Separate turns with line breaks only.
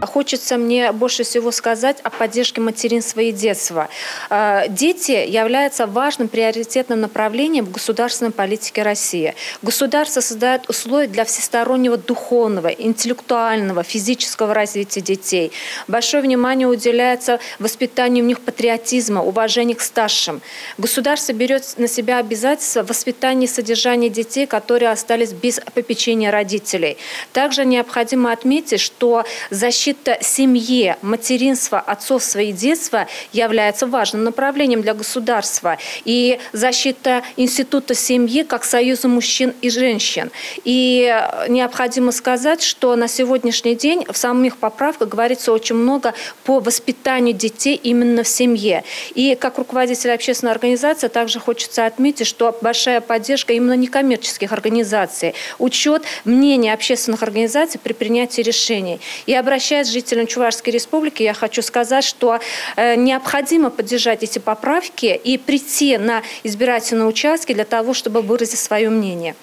Хочется мне больше всего сказать о поддержке материнства и детства. Э, дети являются важным приоритетным направлением в государственной политике России. Государство создает условия для всестороннего духовного, интеллектуального, физического развития детей. Большое внимание уделяется воспитанию в них патриотизма, уважения к старшим. Государство берет на себя обязательства воспитания и содержания детей, которые остались без попечения родителей. Также необходимо отметить, что защита защита семьи, материнства, отцовства и детства является важным направлением для государства. И защита института семьи как союза мужчин и женщин. И необходимо сказать, что на сегодняшний день в самих поправках говорится очень много по воспитанию детей именно в семье. И как руководитель общественной организации также хочется отметить, что большая поддержка именно некоммерческих организаций, учет мнения общественных организаций при принятии решений. И обращаясь обращаясь к жителям Чувашской республики, я хочу сказать, что э, необходимо поддержать эти поправки и прийти на избирательные участки для того, чтобы выразить свое мнение.